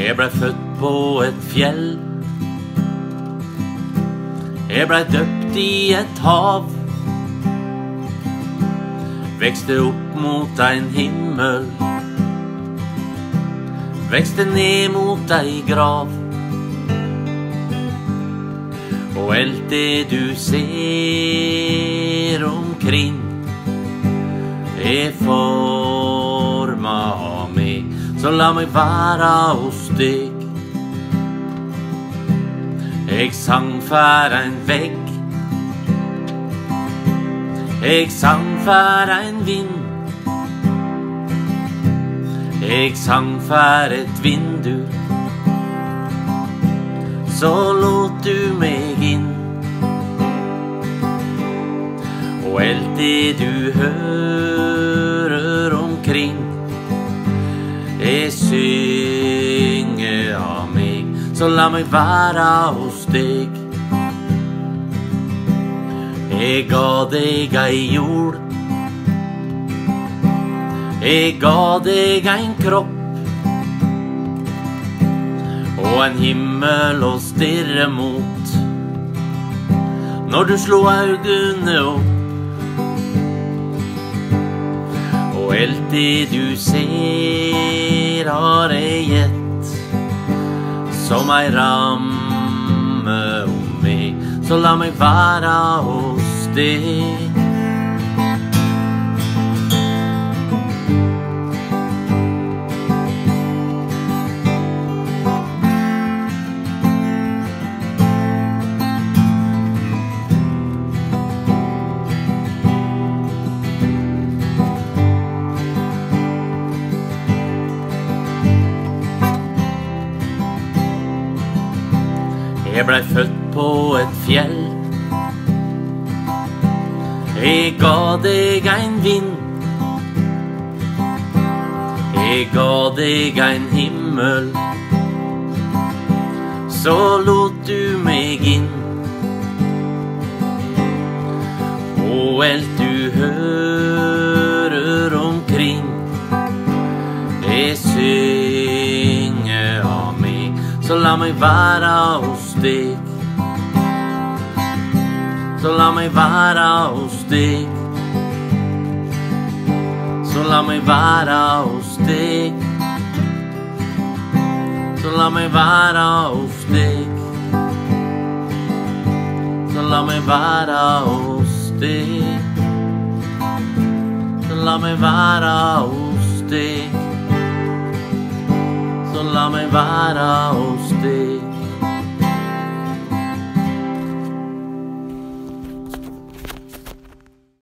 Jeg blei født på et fjell. Jeg blei døpt i et hav. Vekste opp mot ein himmel. Vekste ned mot ei grav. Og alt det du ser omkring, er meg. Så la meg være hos deg. Jeg sang for en vegg. Jeg sang for en vind. Jeg sang for et vindu. Så lot du meg inn. Og alt det du hører er synger av meg. Så la meg være hos deg. Jeg ga deg ei jord. Jeg ga deg ein kropp og en himmel å stirre mot. Når du slo øynene opp, og alt det du ser, har jeg gitt som ei ramme om meg. Så la meg være hos deg. Jeg blei født på et fjell. Jeg ga deg ein vind. Jeg ga deg ein himmel. Så lot du meg inn. Og alt du Så la meg være hos deg. Så la meg være hos deg. Så la meg være hos deg. Så la meg være hos deg. Så la meg være hos deg. Så la meg være hos deg. me vērā uz tevi.